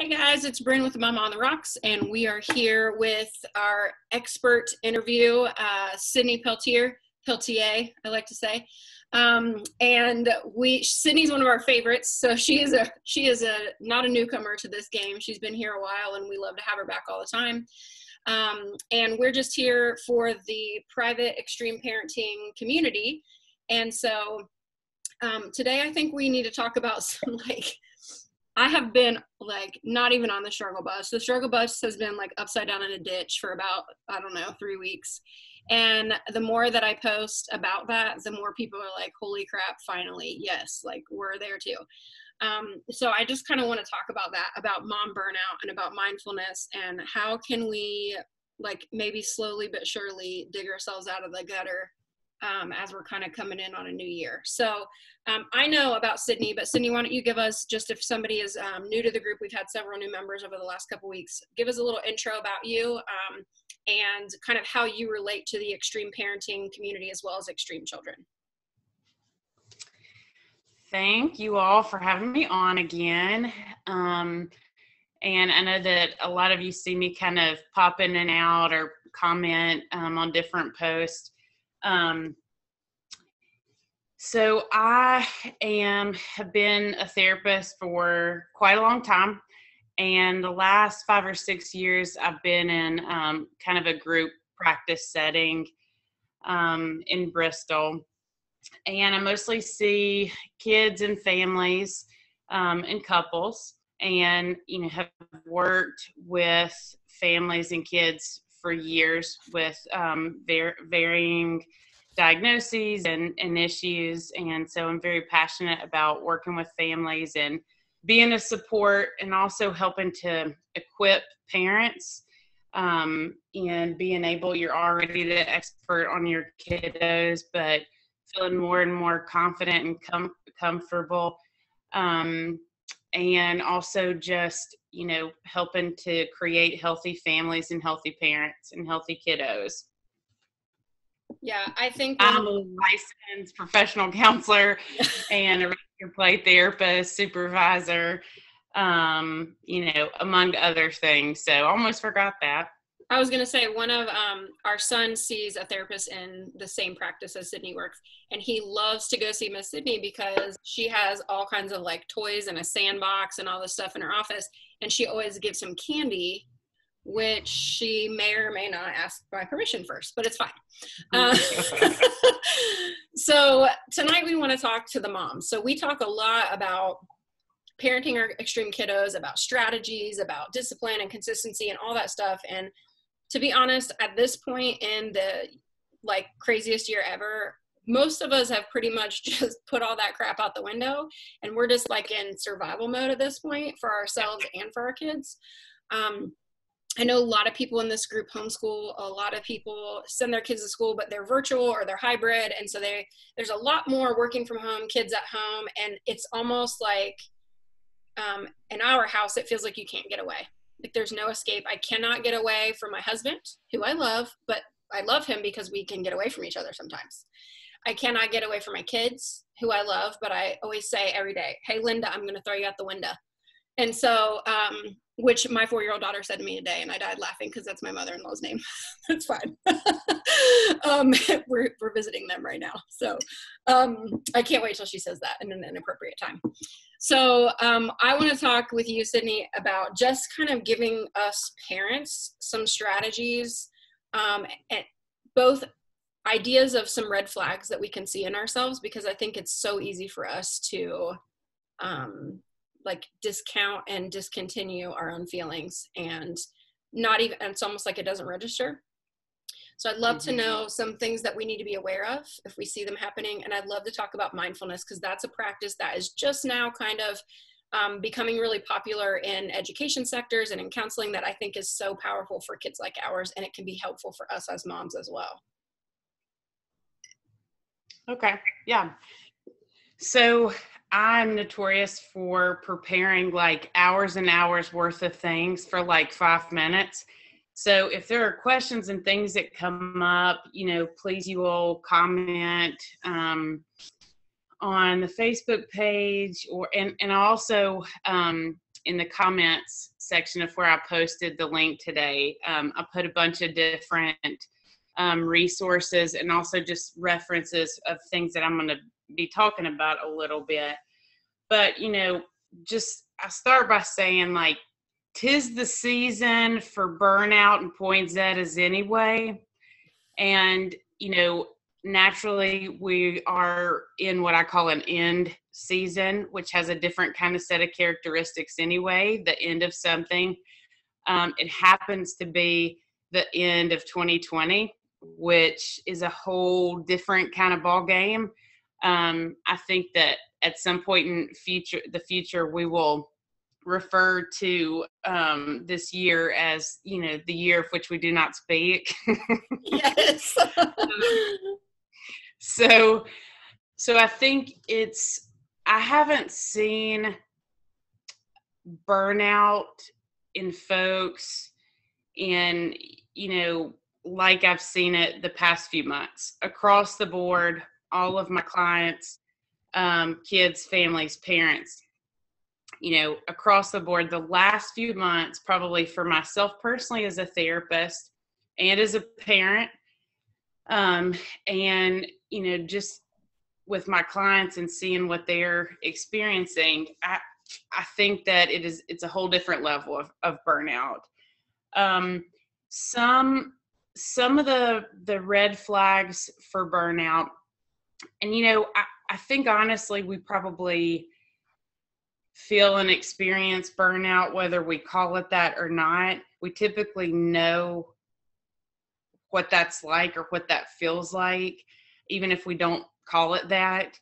Hey guys, it's Brynn with Mama on the Rocks, and we are here with our expert interview, uh, Sydney Peltier, Peltier, I like to say. Um, and we, Sydney's one of our favorites, so she is a she is a not a newcomer to this game. She's been here a while, and we love to have her back all the time. Um, and we're just here for the private extreme parenting community, and so um, today I think we need to talk about some like I have been like not even on the struggle bus. The struggle bus has been like upside down in a ditch for about, I don't know, three weeks. And the more that I post about that, the more people are like, holy crap, finally, yes, like we're there too. Um, so I just kind of want to talk about that, about mom burnout and about mindfulness and how can we like maybe slowly but surely dig ourselves out of the gutter um, as we're kind of coming in on a new year. So um, I know about Sydney, but Sydney, why don't you give us just if somebody is um, new to the group? We've had several new members over the last couple weeks. Give us a little intro about you um, and kind of how you relate to the extreme parenting community as well as extreme children. Thank you all for having me on again. Um, and I know that a lot of you see me kind of pop in and out or comment um, on different posts. Um, so I am have been a therapist for quite a long time, and the last five or six years I've been in um, kind of a group practice setting um, in Bristol, and I mostly see kids and families um, and couples, and you know have worked with families and kids for years with um, var- varying diagnoses and, and issues. And so I'm very passionate about working with families and being a support and also helping to equip parents um, and being able, you're already the expert on your kiddos, but feeling more and more confident and com- comfortable. Um, and also just you know helping to create healthy families and healthy parents and healthy kiddos. Yeah i think i'm a licensed professional counselor and a regular play therapist supervisor um you know among other things so almost forgot that I was going to say one of um, our sons sees a therapist in the same practice as Sydney works, and he loves to go see Miss Sydney because she has all kinds of like toys and a sandbox and all this stuff in her office, and she always gives him candy, which she may or may not ask my permission first, but it's fine. Uh, so tonight we want to talk to the moms. So we talk a lot about parenting our extreme kiddos, about strategies, about discipline and consistency and all that stuff, and to be honest, at this point in the like craziest year ever, most of us have pretty much just put all that crap out the window and we're just like in survival mode at this point for ourselves and for our kids. Um, I know a lot of people in this group homeschool. A lot of people send their kids to school, but they're virtual or they're hybrid, and so they there's a lot more working from home, kids at home, and it's almost like um, in our house, it feels like you can't get away. Like there's no escape. I cannot get away from my husband, who I love, but I love him because we can get away from each other sometimes. I cannot get away from my kids, who I love, but I always say every day, "Hey, Linda, I'm going to throw you out the window." And so, um, which my four-year-old daughter said to me today, and I died laughing because that's my mother-in-law's name. that's fine. um, we're we're visiting them right now, so um, I can't wait till she says that in an inappropriate time. So um, I want to talk with you, Sydney, about just kind of giving us parents some strategies, um, and both ideas of some red flags that we can see in ourselves, because I think it's so easy for us to um, like discount and discontinue our own feelings and not even. It's almost like it doesn't register. So I'd love mm-hmm. to know some things that we need to be aware of if we see them happening. And I'd love to talk about mindfulness because that's a practice that is just now kind of um, becoming really popular in education sectors and in counseling that I think is so powerful for kids like ours. And it can be helpful for us as moms as well. Okay. Yeah. So I'm notorious for preparing like hours and hours worth of things for like five minutes. So if there are questions and things that come up, you know, please you all comment um, on the Facebook page or and and also um, in the comments section of where I posted the link today. Um, I put a bunch of different um, resources and also just references of things that I'm going to be talking about a little bit. But, you know, just I start by saying, like, tis the season for burnout and poinsettias anyway. And, you know, naturally we are in what I call an end season, which has a different kind of set of characteristics anyway, the end of something. Um, it happens to be the end of 2020, which is a whole different kind of ball game. Um, I think that at some point in future, the future, we will refer to um, this year as you know the year of which we do not speak. yes. so, so I think it's I haven't seen burnout in folks in you know like I've seen it the past few months across the board. All of my clients, um, kids, families, parents, you know, across the board. The last few months, probably for myself personally as a therapist and as a parent, um, and you know, just with my clients and seeing what they're experiencing, I I think that it is it's a whole different level of, of burnout. Um, some some of the the red flags for burnout and you know I, I think honestly we probably feel and experience burnout whether we call it that or not we typically know what that's like or what that feels like even if we don't call it that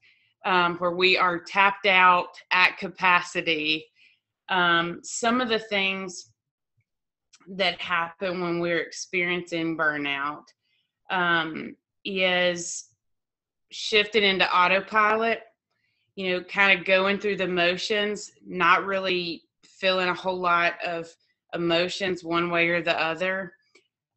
um, where we are tapped out at capacity. Um, some of the things that happen when we're experiencing burnout um, is shifted into autopilot you know kind of going through the motions not really feeling a whole lot of emotions one way or the other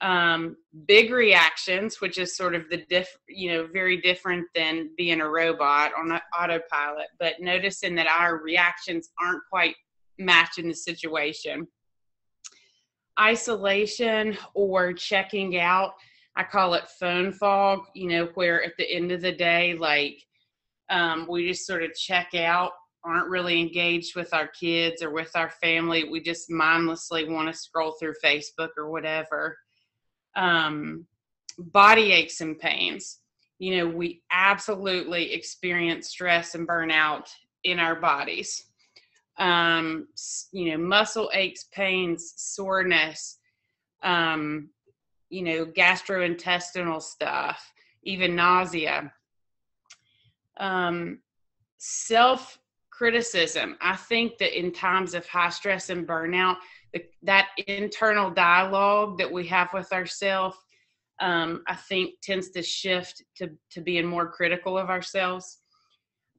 um, big reactions which is sort of the diff you know very different than being a robot on autopilot but noticing that our reactions aren't quite matching the situation isolation or checking out. I call it phone fog, you know, where at the end of the day, like um, we just sort of check out, aren't really engaged with our kids or with our family. We just mindlessly want to scroll through Facebook or whatever. Um, body aches and pains. You know, we absolutely experience stress and burnout in our bodies um, you know, muscle aches, pains, soreness, um, you know, gastrointestinal stuff, even nausea. Um, Self criticism. I think that in times of high stress and burnout, the, that internal dialogue that we have with ourselves, um, I think tends to shift to, to being more critical of ourselves.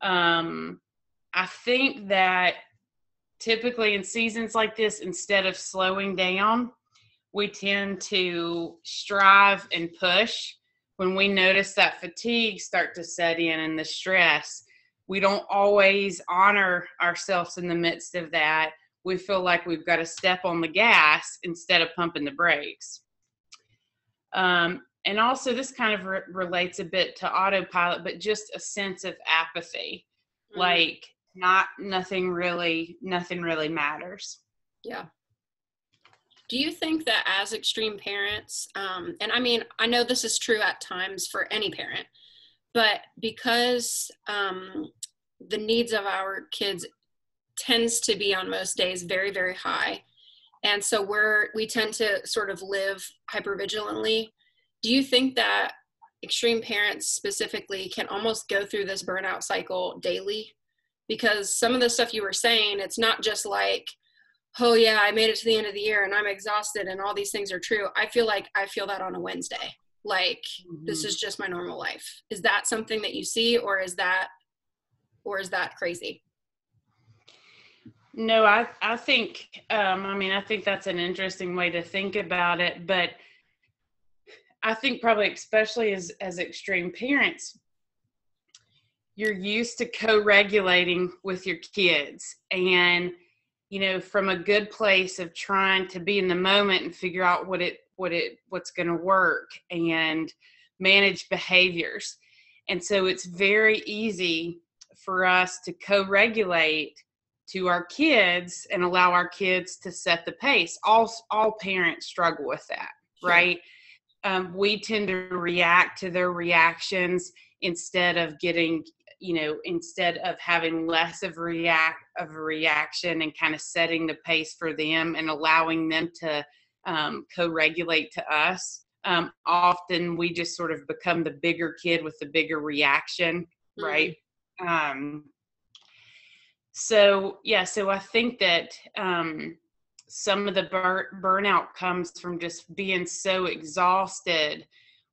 Um, I think that typically in seasons like this, instead of slowing down, we tend to strive and push. When we notice that fatigue start to set in and the stress, we don't always honor ourselves in the midst of that. We feel like we've got to step on the gas instead of pumping the brakes. Um, and also, this kind of re- relates a bit to autopilot, but just a sense of apathy. Mm-hmm. Like, not nothing really nothing really matters yeah do you think that as extreme parents um, and i mean i know this is true at times for any parent but because um, the needs of our kids tends to be on most days very very high and so we're we tend to sort of live hyper vigilantly do you think that extreme parents specifically can almost go through this burnout cycle daily? Because some of the stuff you were saying, it's not just like, oh yeah, I made it to the end of the year and I'm exhausted and all these things are true. I feel like I feel that on a Wednesday. Like mm-hmm. this is just my normal life. Is that something that you see or is that or is that crazy? No, I I think um I mean I think that's an interesting way to think about it, but I think probably especially as as extreme parents, you're used to co-regulating with your kids and you know, from a good place of trying to be in the moment and figure out what it what it what's going to work and manage behaviors. And so it's very easy for us to co-regulate to our kids and allow our kids to set the pace. All all parents struggle with that, sure. right? Um, we tend to react to their reactions instead of getting you know instead of having less of react of a reaction and kind of setting the pace for them and allowing them to um, co-regulate to us um, often we just sort of become the bigger kid with the bigger reaction mm-hmm. right um, so yeah so i think that um, some of the bur- burnout comes from just being so exhausted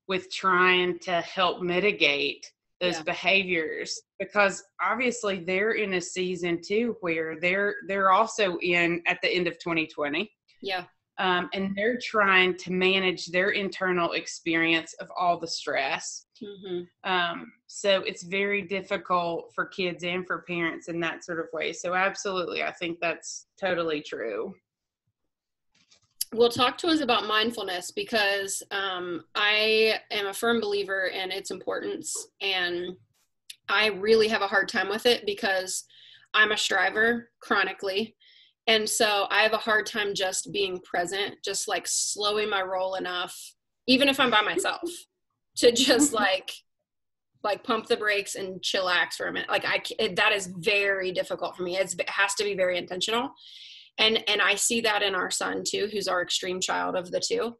with trying to help mitigate those yeah. behaviors because obviously they're in a season too where they're they're also in at the end of 2020 yeah. Um, and they're trying to manage their internal experience of all the stress. Mm-hmm. um, so it's very difficult for kids and for parents in that sort of way. So absolutely i think that's totally true well talk to us about mindfulness because um, i am a firm believer in its importance and i really have a hard time with it because i'm a striver chronically. And so i have a hard time just being present just like slowing my roll enough even if i'm by myself to just like like pump the brakes and chillax for a minute. Like i it, that is very difficult for me. It's, it has to be very intentional and and i see that in our son too who's our extreme child of the two.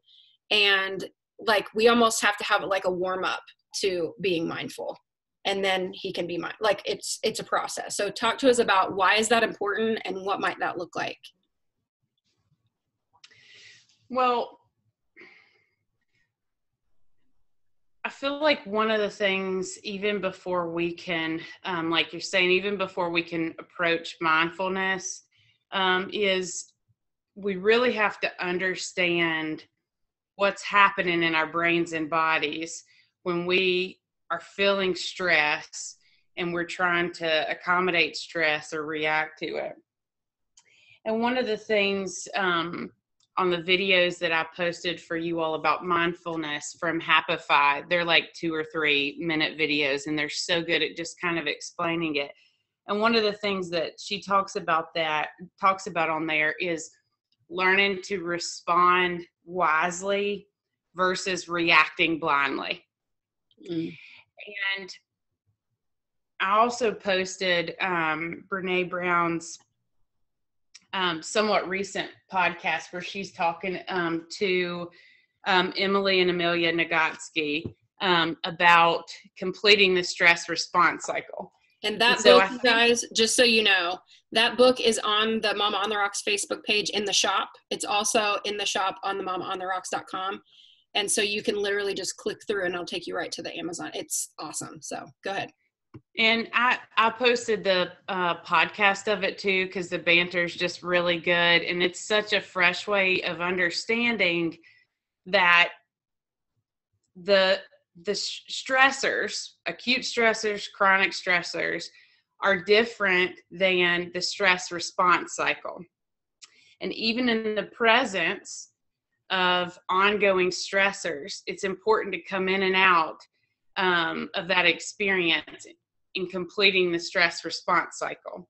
And like we almost have to have like a warm up to being mindful. And then he can be mind like it's it's a process. So talk to us about why is that important and what might that look like? Well I feel like one of the things, even before we can, um, like you're saying, even before we can approach mindfulness, um, is we really have to understand what's happening in our brains and bodies when we are feeling stress and we're trying to accommodate stress or react to it. And one of the things um, on the videos that I posted for you all about mindfulness from Happify, they're like two or three minute videos, and they're so good at just kind of explaining it. And one of the things that she talks about that talks about on there is learning to respond wisely versus reacting blindly. Mm. And I also posted um, Brene Brown's um, somewhat recent podcast where she's talking um, to um, Emily and Amelia Nagoski um, about completing the stress response cycle. And that and so book, think, guys, just so you know, that book is on the Mama on the Rocks Facebook page in the shop. It's also in the shop on the mamaontherocks.com. And so you can literally just click through and it'll take you right to the Amazon. It's awesome. So go ahead. And I, I posted the uh, podcast of it too because the banter is just really good. And it's such a fresh way of understanding that the the stressors, acute stressors, chronic stressors, are different than the stress response cycle. And even in the presence of ongoing stressors, it's important to come in and out um, of that experience in completing the stress response cycle.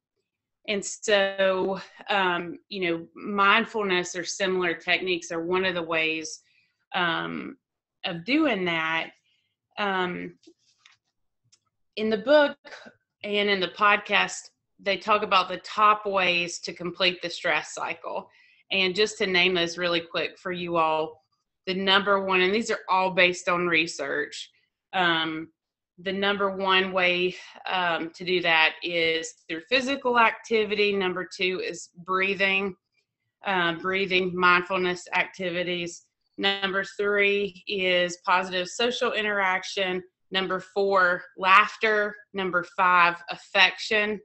And so, um, you know, mindfulness or similar techniques are one of the ways um, of doing that um, in the book and in the podcast, they talk about the top ways to complete the stress cycle. And just to name those really quick for you all, the number one, and these are all based on research. Um, the number one way um, to do that is through physical activity. Number two is breathing, uh, breathing mindfulness activities. Number three is positive social interaction. Number four, laughter. Number five, affection.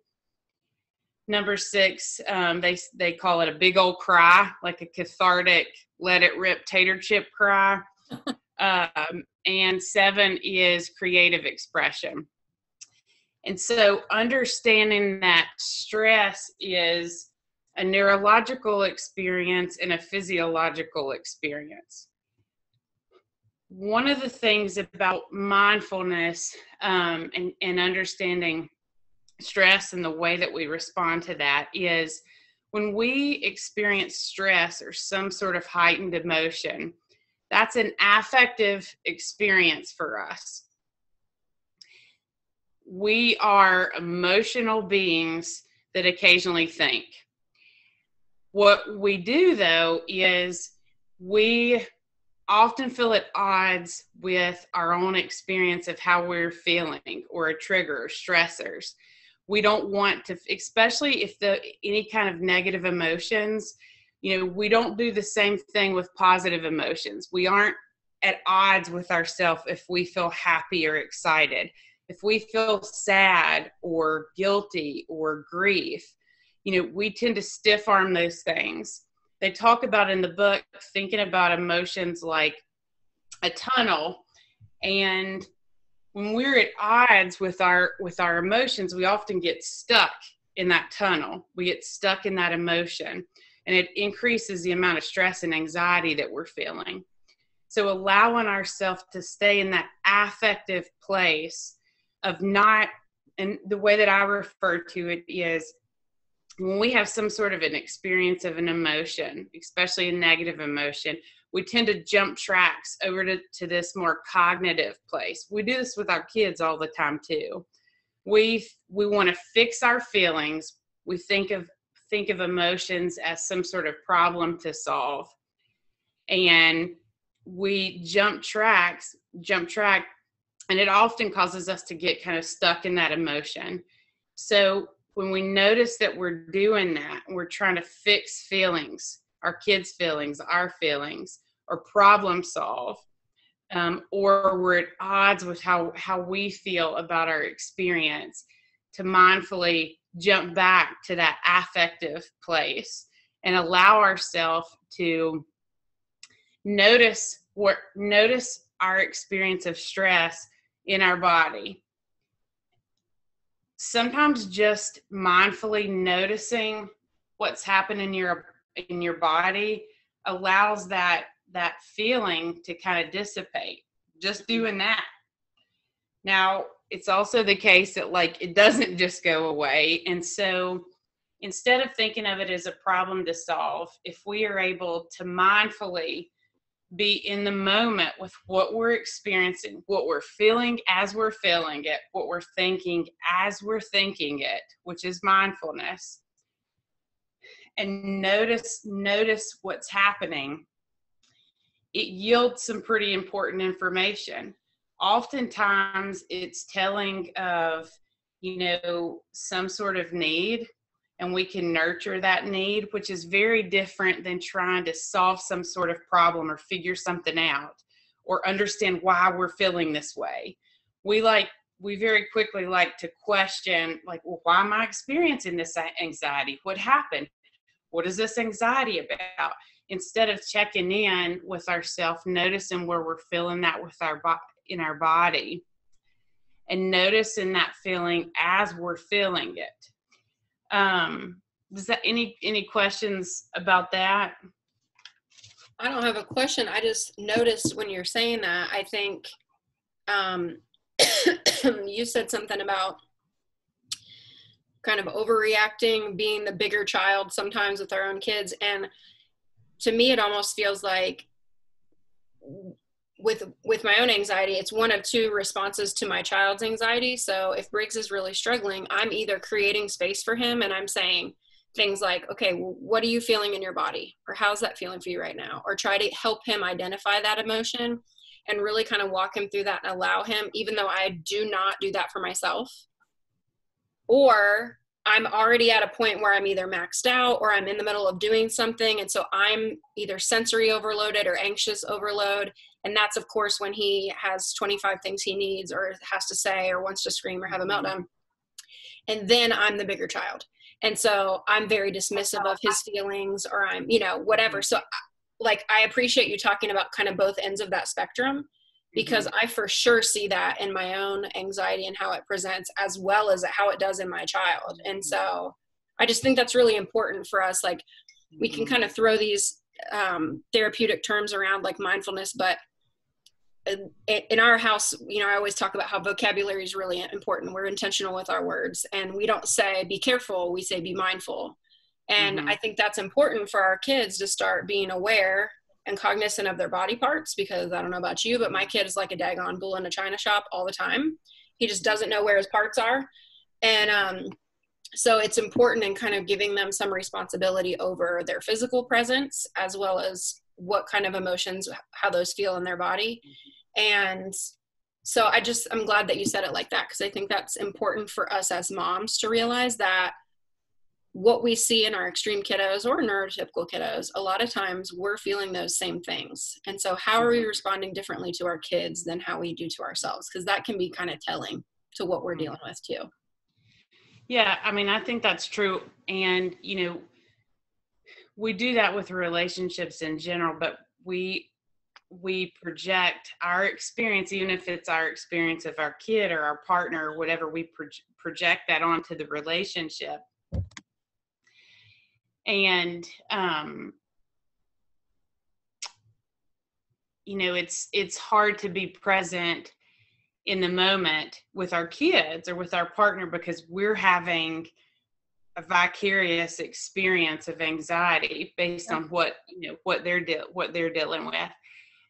Number six, um, they they call it a big old cry, like a cathartic, let it rip tater chip cry. um, and seven is creative expression. And so, understanding that stress is a neurological experience and a physiological experience. One of the things about mindfulness um, and, and understanding stress and the way that we respond to that is when we experience stress or some sort of heightened emotion, that's an affective experience for us. We are emotional beings that occasionally think. What we do, though, is we often feel at odds with our own experience of how we're feeling or a trigger or stressors. We don't want to especially if the any kind of negative emotions you know we don't do the same thing with positive emotions. We aren't at odds with ourselves if we feel happy or excited. If we feel sad or guilty or grief you know we tend to stiff arm those things. They talk about in the book thinking about emotions like a tunnel. And when we're at odds with our with our emotions we often get stuck in that tunnel. We get stuck in that emotion and it increases the amount of stress and anxiety that we're feeling. So allowing ourselves to stay in that affective place of not and the way that i refer to it is when we have some sort of an experience of an emotion especially a negative emotion we tend to jump tracks over to, to this more cognitive place. We do this with our kids all the time too. We we want to fix our feelings. We think of think of emotions as some sort of problem to solve. And we jump tracks, jump track, and it often causes us to get kind of stuck in that emotion. So when we notice that we're doing that, we're trying to fix feelings, our kids' feelings, our feelings, or problem solve um, or we're at odds with how how we feel about our experience to mindfully jump back to that affective place and allow ourselves to notice what notice our experience of stress in our body sometimes just mindfully noticing what's happening in your in your body allows that that feeling to kind of dissipate just mm-hmm. doing that now it's also the case that like it doesn't just go away and so instead of thinking of it as a problem to solve if we are able to mindfully be in the moment with what we're experiencing, what we're feeling as we're feeling it, what we're thinking as we're thinking it, which is mindfulness. And notice notice what's happening it yields some pretty important information. Oftentimes, it's telling of, you know, some sort of need, and we can nurture that need, which is very different than trying to solve some sort of problem or figure something out or understand why we're feeling this way. We like, we very quickly like to question, like, well, why am I experiencing this anxiety? What happened? What is this anxiety about? instead of checking in with ourselves, noticing where we're feeling that with our bo- in our body, and noticing that feeling as we're feeling it. Um, does that any any questions about that? I don't have a question. I just noticed when you're saying that. I think um, you said something about kind of overreacting, being the bigger child sometimes with our own kids, and to me it almost feels like with with my own anxiety it's one of two responses to my child's anxiety so if briggs is really struggling i'm either creating space for him and i'm saying things like okay well, what are you feeling in your body or how's that feeling for you right now or try to help him identify that emotion and really kind of walk him through that and allow him even though i do not do that for myself or I'm already at a point where I'm either maxed out or I'm in the middle of doing something. And so I'm either sensory overloaded or anxious overload. And that's, of course, when he has 25 things he needs or has to say or wants to scream or have a mm-hmm. meltdown. And then I'm the bigger child. And so I'm very dismissive of his feelings or I'm, you know, whatever. So, like, I appreciate you talking about kind of both ends of that spectrum because mm-hmm. I for sure see that in my own anxiety and how it presents as well as how it does in my child. And mm-hmm. so I just think that's really important for us. Like we can kind of throw these um, therapeutic terms around like mindfulness, but in our house, you know, I always talk about how vocabulary is really important. We're intentional with our words, and we don't say "be careful." We say "be mindful," and mm-hmm. I think that's important for our kids to start being aware and cognizant of their body parts. Because I don't know about you, but my kid is like a daggone bull in a china shop all the time. He just doesn't know where his parts are, and um, so it's important in kind of giving them some responsibility over their physical presence as well as what kind of emotions how those feel in their body. And so i just i'm glad that you said it like that because i think that's important for us as moms to realize that what we see in our extreme kiddos or neurotypical kiddos a lot of times we're feeling those same things. And so how are we mm-hmm. responding differently to our kids than how we do to ourselves? Because that can be kind of telling to what we're mm-hmm. dealing with too. Yeah i mean i think that's true. And you know we do that with relationships in general but we we project our experience even if it's our experience of our kid or our partner or whatever we pro- project that onto the relationship. And um you know it's it's hard to be present in the moment with our kids or with our partner because we're having a vicarious experience of anxiety based on what you know what they're de- what they're dealing with.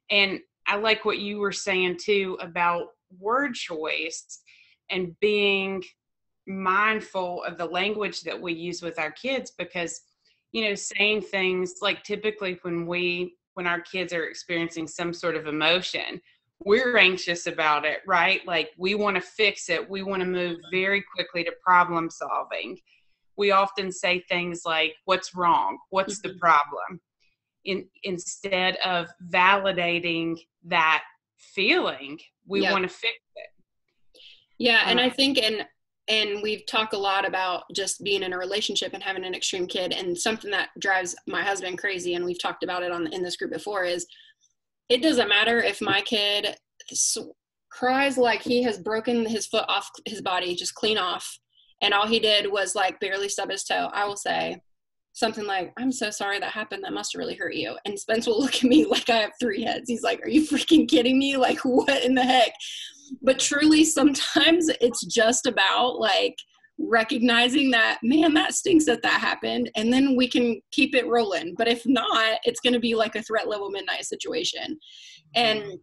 And i like what you were saying too about word choice and being mindful of the language that we use with our kids because you know saying things like typically when we when our kids are experiencing some sort of emotion we're anxious about it right? Like we want to fix it. We want to move very quickly to problem solving we often say things like what's wrong? What's the mm-hmm. problem? In, instead of validating that feeling we want to fix it. Yeah and i um, think and and we've talked a lot about just being in a relationship and having an extreme kid and something that drives my husband crazy and we've talked about it on in this group before is it doesn't matter if my kid cries like he has broken his foot off his body just clean off and all he did was like barely stub his toe, I will say something like, I'm so sorry that happened. That must have really hurt you. And Spence will look at me like I have three heads. He's like, Are you freaking kidding me? Like, what in the heck? But truly, sometimes it's just about like recognizing that, man, that stinks that that happened. And then we can keep it rolling. But if not, it's going to be like a threat level midnight situation. And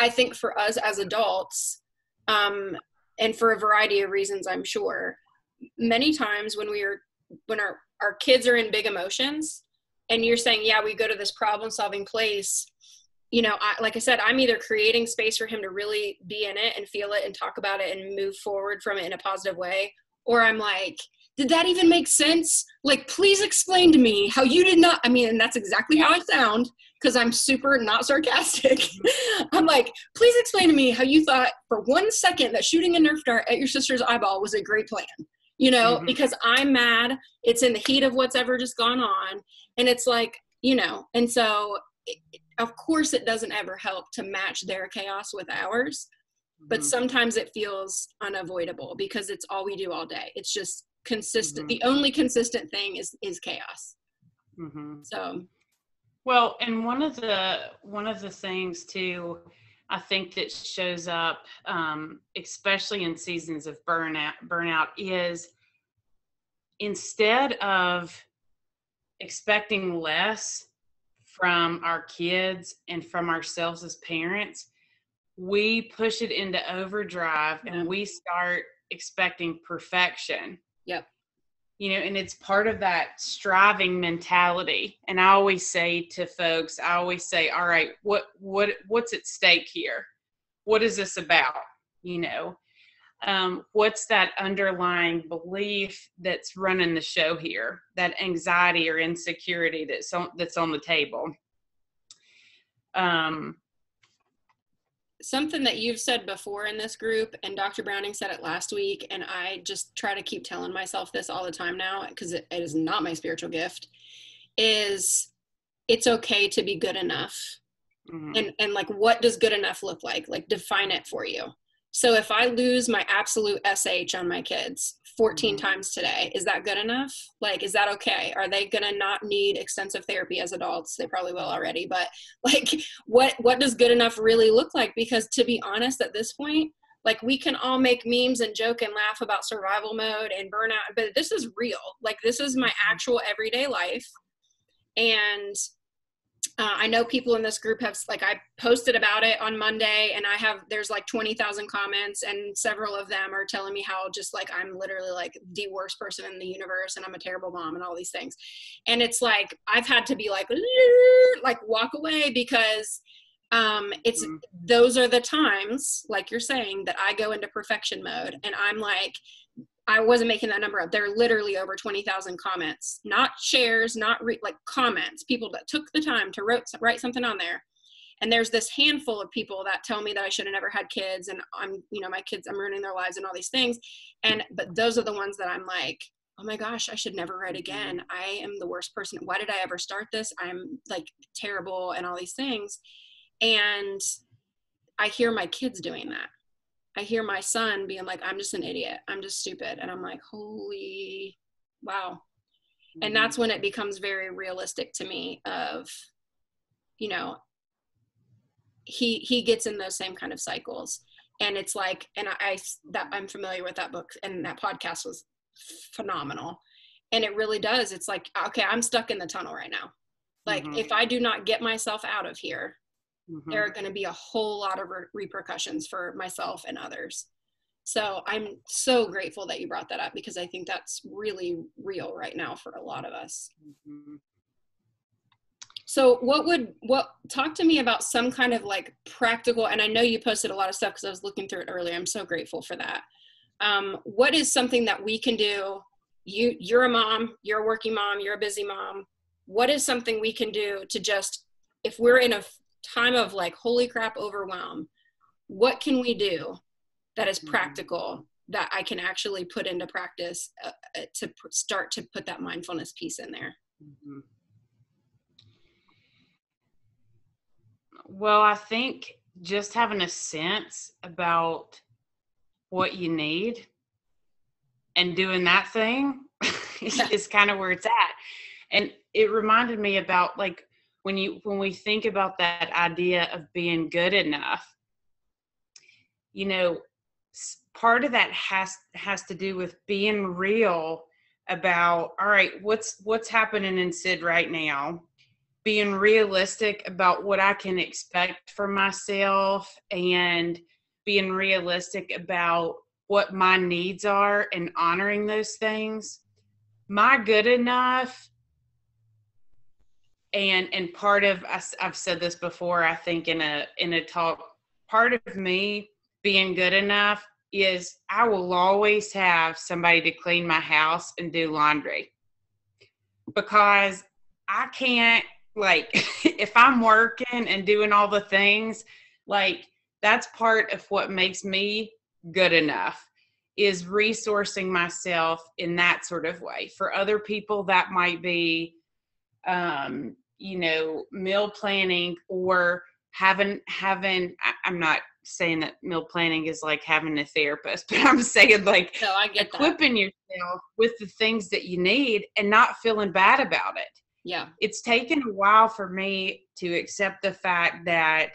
I think for us as adults, um, and for a variety of reasons, I'm sure, many times when we are when our our kids are in big emotions and you're saying yeah we go to this problem solving place you know I, like i said i'm either creating space for him to really be in it and feel it and talk about it and move forward from it in a positive way or i'm like did that even make sense? Like please explain to me how you did not i mean and that's exactly how i sound because i'm super not sarcastic. I'm like please explain to me how you thought for one second that shooting a nerf dart at your sister's eyeball was a great plan you know, mm-hmm. because I'm mad. It's in the heat of what's ever just gone on. And it's like, you know, and so it, of course it doesn't ever help to match their chaos with ours, mm-hmm. but sometimes it feels unavoidable because it's all we do all day. It's just consistent. Mm-hmm. The only consistent thing is is chaos. Mm-hmm. So well, and one of the one of the things too I think that shows up, um, especially in seasons of burnout, burnout is instead of expecting less from our kids and from ourselves as parents, we push it into overdrive and we start expecting perfection. Yep you know and it's part of that striving mentality. And i always say to folks i always say all right what what what's at stake here? What is this about? You know um, what's that underlying belief that's running the show here? That anxiety or insecurity that's on that's on the table. Um, something that you've said before in this group and dr browning said it last week and i just try to keep telling myself this all the time now because it, it is not my spiritual gift is it's okay to be good enough. Mm-hmm. and and like what does good enough look like? Like define it for you So if I lose my absolute SH on my kids 14 Mm-hmm. times today, is that good enough? Like, is that okay? Are they gonna not need extensive therapy as adults? They probably will already, but like, what what does good enough really look like? Because to be honest, at this point, like we can all make memes and joke and laugh about survival mode and burnout, but this is real. Like this is my actual everyday life, and uh, I know people in this group have like I posted about it on Monday, and I have there's like twenty thousand comments, and several of them are telling me how just like I'm literally like the worst person in the universe, and I'm a terrible mom, and all these things, and it's like I've had to be like like walk away because um it's Mhm. those are the times like you're saying that I go into perfection mode, and I'm like I wasn't making that number up. There are literally over 20,000 comments, not shares, not re- like comments, people that took the time to wrote, write something on there. And there's this handful of people that tell me that I should have never had kids and I'm, you know, my kids, I'm ruining their lives and all these things. And, but those are the ones that I'm like, oh my gosh, I should never write again. I am the worst person. Why did I ever start this? I'm like terrible and all these things. And I hear my kids doing that. I hear my son being like, I'm just an idiot. I'm just stupid. And I'm like, holy wow. And that's when it becomes very realistic to me of, you know, he he gets in those same kind of cycles. And it's like, and I, I that I'm familiar with that book and that podcast was phenomenal. And it really does. It's like, okay, I'm stuck in the tunnel right now. Like Mhm. if I do not get myself out of here, Mhm. there are going to be a whole lot of re- repercussions for myself and others. So I'm so grateful that you brought that up because I think that's really real right now for a lot of us. Mhm. So what would what talk to me about some kind of like practical and I know you posted a lot of stuff because I was looking through it earlier. I'm so grateful for that. Um, what is something that we can do? You you're a mom, you're a working mom, you're a busy mom. What is something we can do to just if we're in a time of like holy crap overwhelm, what can we do that is Mhm. practical that I can actually put into practice uh, uh, to pr- start to put that mindfulness piece in there? Mhm. Well, I think just having a sense about what you need and doing that thing is kind of where it's at. And it reminded me about like when you when we think about that idea of being good enough, you know, part of that has has to do with being real about all right what's what's happening in sid right now? Being realistic about what i can expect for myself and being realistic about what my needs are and honoring those things. My good enough and and part of I've said this before i think in a in a talk part of me being good enough is I will always have somebody to clean my house and do laundry. Because I can't like if I'm working and doing all the things like that's part of what makes me good enough is resourcing myself in that sort of way. For other people that might be um you know meal planning or having having I, i'm not saying that meal planning is like having a therapist but i'm saying like So I get that. equipping yourself with the things that you need and not feeling bad about it Yeah. it's taken a while for me to accept the fact that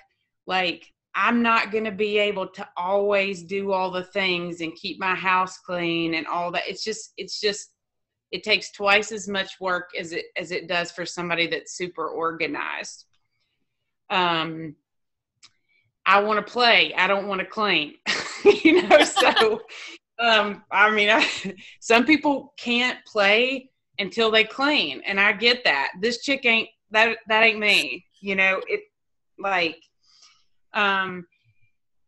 like i'm not going to be able to always do all the things and keep my house clean and all that it's just it's just it takes twice as much work as it as it does for somebody that's super organized. Um i want to play. I don't want to clean. You know so um i mean I, some people can't play until they clean and i get that. This chick ain't that that ain't me you know it like um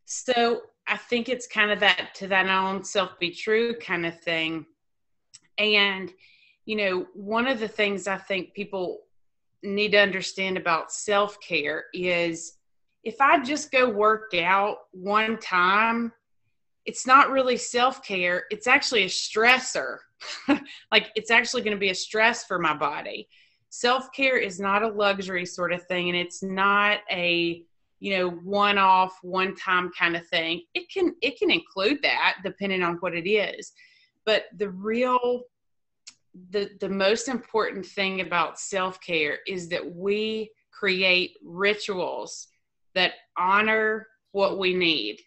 so i think it's kind of that to that own self be true kind of thing and you know one of the things i think people need to understand about self-care is if i just go work out one time it's not really self-care. It's actually a stressor. Like it's actually going to be a stress for my body. Self-care is not a luxury sort of thing and it's not a you know one off one time kind of thing. It can it can include that depending on what it is but the real the the most important thing about self-care is that we create rituals that honor what we need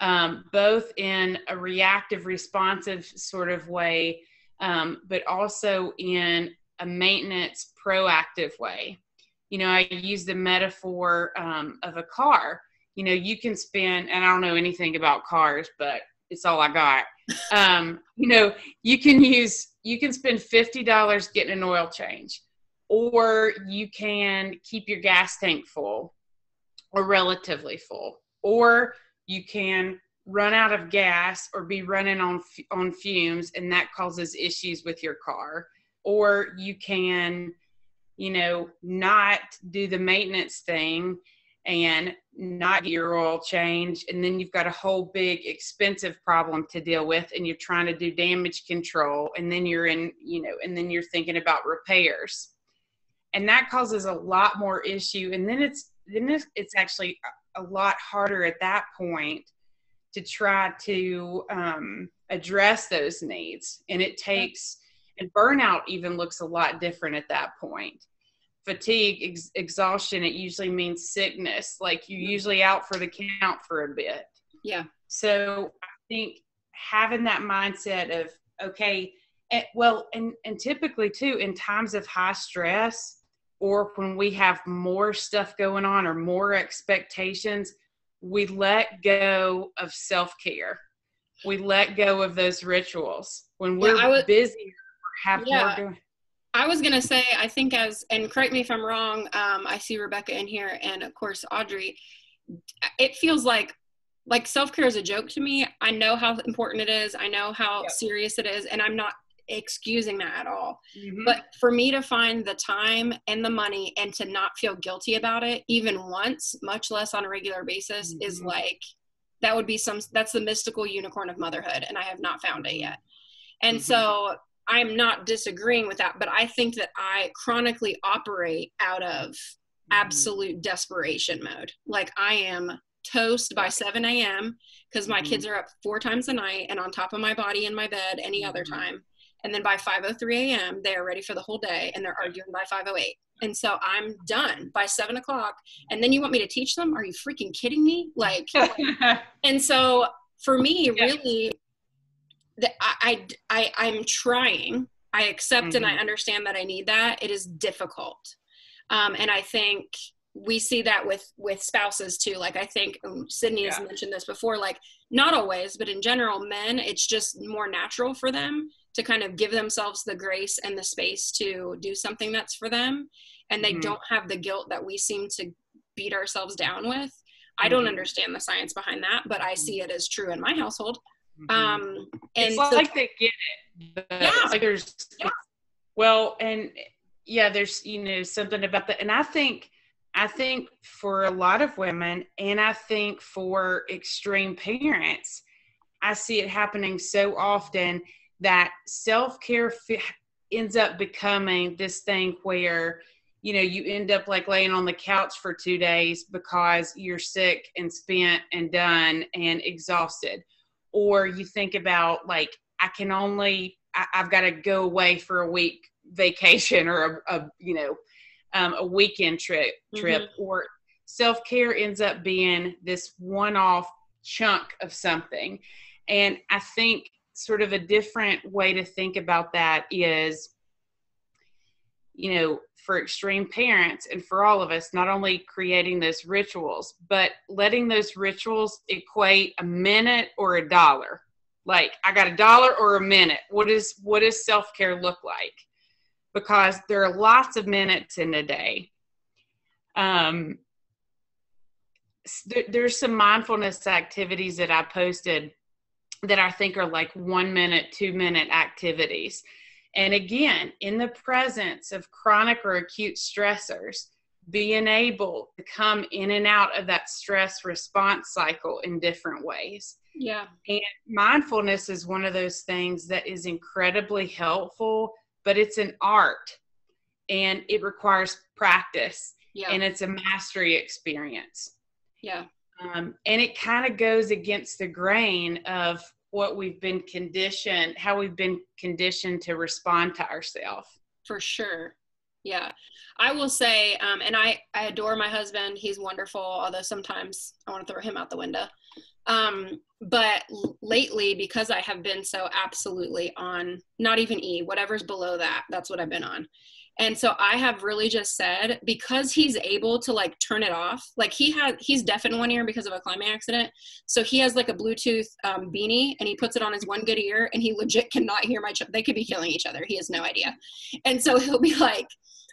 um, both in a reactive responsive sort of way um, but also in a maintenance proactive way. You know i use the metaphor um, of a car. You know you can spend and i don't know anything about cars but it's all i got. Um, you know you can use you can spend $50 getting an oil change or you can keep your gas tank full or relatively full or you can run out of gas or be running on on fumes and that causes issues with your car. Or you can you know not do the maintenance thing and not get your oil change and then you've got a whole big expensive problem to deal with and you're trying to do damage control and then you're in you know and then you're thinking about repairs. And that causes a lot more issue and then it's then it's actually a lot harder at that point to try to um, address those needs. And it takes and burnout even looks a lot different at that point fatigue ex- exhaustion it usually means sickness like you're mm-hmm. usually out for the count for a bit. Yeah. So i think having that mindset of okay and, well and and typically too in times of high stress or when we have more stuff going on or more expectations we let go of self-care. We let go of those rituals. When we're yeah, was, busy have yeah. more doing I was gonna say, I think as and correct me if I'm wrong. Um, I see Rebecca in here, and of course Audrey. It feels like like self care is a joke to me. I know how important it is. I know how yep. serious it is, and I'm not excusing that at all. Mm-hmm. But for me to find the time and the money and to not feel guilty about it, even once, much less on a regular basis, mm-hmm. is like that would be some. That's the mystical unicorn of motherhood, and I have not found it yet. And mm-hmm. so I'm not disagreeing with that, but I think that I chronically operate out of mm-hmm. absolute desperation mode. Like I am toast by 7 a.m. because my mm-hmm. kids are up four times a night and on top of my body in my bed any mm-hmm. other time. And then by 5:03 a.m. they are ready for the whole day and they're arguing by 5:08. And so I'm done by seven o'clock. And then you want me to teach them? Are you freaking kidding me? Like, and so for me, really, that I, I, I am trying. I accept mm-hmm. and I mm-hmm. understand that I need that. It is difficult, um, and I think we see that with with spouses too. Like I think um, Sydney has mentioned this before. Like not always, but in general, men, it's just more natural for them to kind of give themselves the grace and the space to do something that's for them, and they mm-hmm. don't have the guilt that we seem to beat ourselves down with. I don't mm-hmm. understand the science behind that, but I see it as true in my household. Mm-hmm. Um, and it's so, like they get it. yeah. Like there's, yeah. well, and yeah, there's, you know, something about that. And I think, I think for a lot of women, and I think for extreme parents, I see it happening so often that self care ends up becoming this thing where, you know, you end up like laying on the couch for two days because you're sick and spent and done and exhausted or you think about like i can only I, have got to go away for a week vacation or a, a you know um, a weekend trip trip mm-hmm. or self-care ends up being this one-off chunk of something and i think sort of a different way to think about that is you know for extreme parents and for all of us not only creating those rituals but letting those rituals equate a minute or a dollar. Like i got a dollar or a minute. What is what does self-care look like? Because there are lots of minutes in a day. Um there, there's some mindfulness activities that i posted that i think are like one minute two minute activities and again, in the presence of chronic or acute stressors, being able to come in and out of that stress response cycle in different ways. Yeah. And mindfulness is one of those things that is incredibly helpful, but it's an art and it requires practice yeah. and it's a mastery experience. Yeah. Um, and it kind of goes against the grain of what we've been conditioned, how we've been conditioned to respond to ourselves. For sure. Yeah. I will say, um, and I, I adore my husband. He's wonderful, although sometimes I want to throw him out the window. Um, but lately, because I have been so absolutely on not even E, whatever's below that, that's what I've been on. And so I have really just said because he's able to like turn it off, like he had, he's deaf in one ear because of a climbing accident. So he has like a Bluetooth um, beanie and he puts it on his one good ear and he legit cannot hear my, ch- they could be killing each other. He has no idea. And so he'll be like,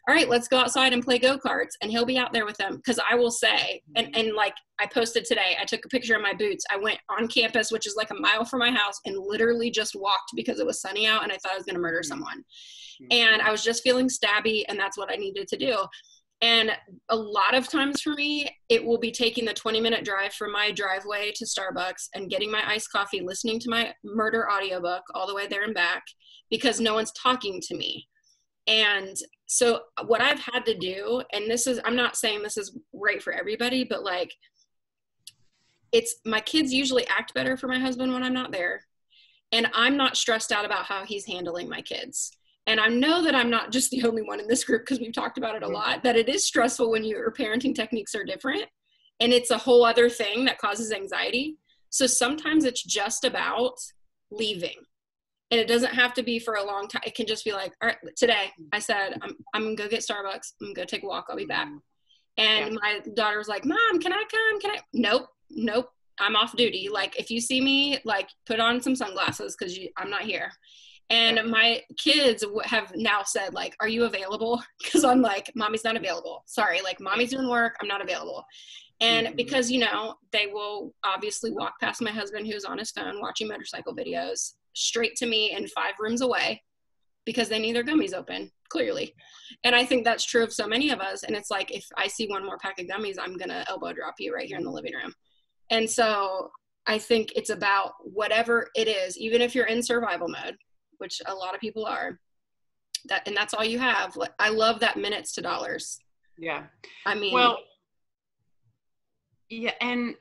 all right, let's go outside and play go karts. And he'll be out there with them. Because I will say, and, and like I posted today, I took a picture of my boots. I went on campus, which is like a mile from my house, and literally just walked because it was sunny out and I thought I was going to murder mm-hmm. someone. Mm-hmm. And I was just feeling stabby, and that's what I needed to do. And a lot of times for me, it will be taking the 20 minute drive from my driveway to Starbucks and getting my iced coffee, listening to my murder audiobook all the way there and back because no one's talking to me. And so what I've had to do, and this is, I'm not saying this is right for everybody, but like, it's my kids usually act better for my husband when I'm not there. And I'm not stressed out about how he's handling my kids. And I know that I'm not just the only one in this group because we've talked about it a lot, that it is stressful when your parenting techniques are different. And it's a whole other thing that causes anxiety. So sometimes it's just about leaving and it doesn't have to be for a long time. It can just be like, all right, today I said I'm I'm gonna go get Starbucks. I'm gonna go take a walk. I'll be back. And yeah. my daughter was like, Mom, can I come? Can I? Nope, nope. I'm off duty. Like if you see me, like put on some sunglasses because I'm not here. And yeah. my kids have now said like, "Are you available?" Because I'm like, "Mommy's not available. Sorry, like mommy's doing work. I'm not available." And mm-hmm. because you know they will obviously walk past my husband who's on his phone watching motorcycle videos straight to me and five rooms away because they need their gummies open clearly. And i think that's true of so many of us. And it's like if i see one more pack of gummies i'm gonna elbow drop you right here in the living room. And so i think it's about whatever it is even if you're in survival mode which a lot of people are that and that's all you have. I love that minutes to dollars. Yeah. I mean well yeah and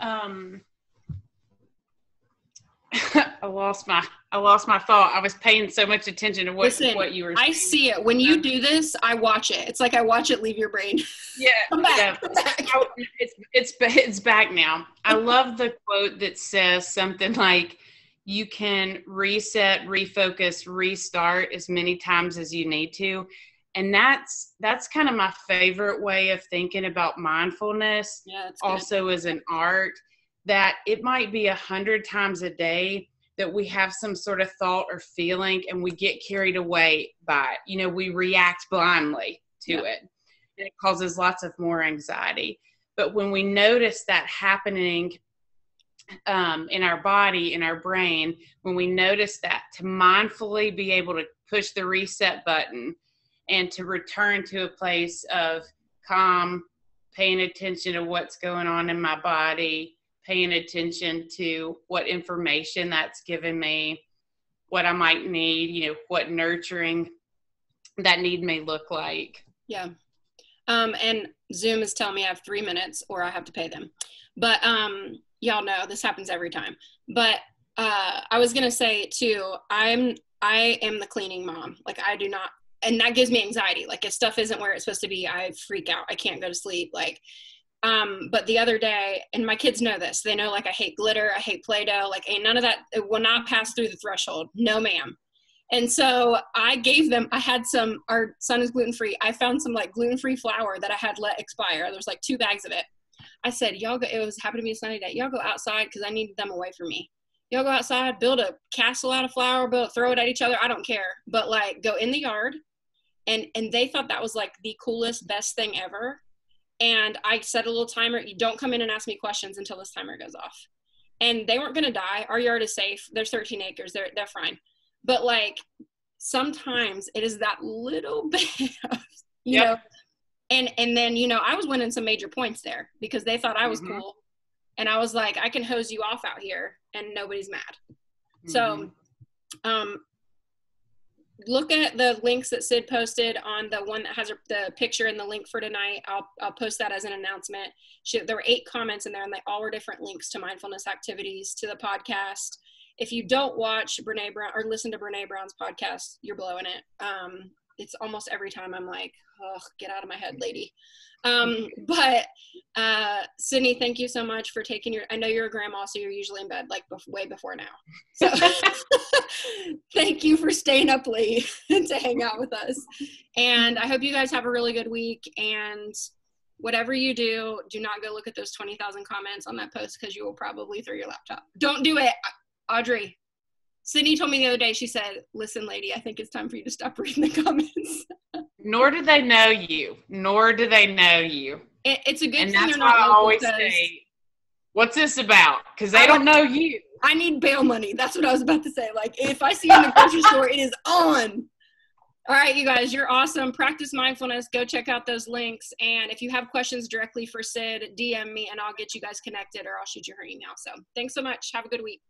um I lost my I lost my thought. I was paying so much attention to what Listen, what you were. Saying. I see it when you um, do this. I watch it. It's like I watch it leave your brain. Yeah, come back. Yeah. Come back. It's it's it's back now. I love the quote that says something like, "You can reset, refocus, restart as many times as you need to." And that's that's kind of my favorite way of thinking about mindfulness. Yeah, also as an art that it might be a hundred times a day that we have some sort of thought or feeling and we get carried away by it. You know, we react blindly to yeah. it. And it causes lots of more anxiety. But when we notice that happening um, in our body, in our brain, when we notice that, to mindfully be able to push the reset button and to return to a place of calm, paying attention to what's going on in my body, paying attention to what information that's given me, what I might need, you know, what nurturing that need may look like. Yeah. Um, and Zoom is telling me I have three minutes or I have to pay them. But um, y'all know this happens every time. But uh, I was gonna say too, I'm I am the cleaning mom. Like I do not and that gives me anxiety. Like if stuff isn't where it's supposed to be, I freak out. I can't go to sleep. Like um, but the other day, and my kids know this, they know like I hate glitter, I hate Play Doh, like ain't none of that, it will not pass through the threshold. No, ma'am. And so I gave them, I had some, our son is gluten free. I found some like gluten free flour that I had let expire. There was like two bags of it. I said, y'all go, it was happened to be a sunny day. Y'all go outside because I needed them away from me. Y'all go outside, build a castle out of flour, build, throw it at each other. I don't care. But like go in the yard. And, and they thought that was like the coolest, best thing ever and I set a little timer. You don't come in and ask me questions until this timer goes off. And they weren't gonna die. Our yard is safe. There's 13 acres. They're they're fine. But like sometimes it is that little bit of, you yep. know. And and then you know I was winning some major points there because they thought I was mm-hmm. cool, and I was like I can hose you off out here and nobody's mad. Mm-hmm. So, um, look at the links that Sid posted on the one that has the picture and the link for tonight. I'll, I'll post that as an announcement. She, there were eight comments in there, and they all were different links to mindfulness activities, to the podcast. If you don't watch Brene Brown or listen to Brene Brown's podcast, you're blowing it. Um, it's almost every time I'm like, oh, get out of my head, lady. Um, but uh, Sydney, thank you so much for taking your. I know you're a grandma, so you're usually in bed like bef- way before now. So thank you for staying up late to hang out with us. And I hope you guys have a really good week. And whatever you do, do not go look at those 20,000 comments on that post because you will probably throw your laptop. Don't do it. Audrey, Sydney told me the other day, she said, Listen, lady, I think it's time for you to stop reading the comments. Nor do they know you. Nor do they know you. It, it's a good and thing that's they're why not I always say, What's this about? Because they I don't know you. I need bail money. That's what I was about to say. Like, if I see you in the grocery store, it is on. All right, you guys, you're awesome. Practice mindfulness. Go check out those links. And if you have questions directly for Sid, DM me and I'll get you guys connected or I'll shoot you her email. So thanks so much. Have a good week.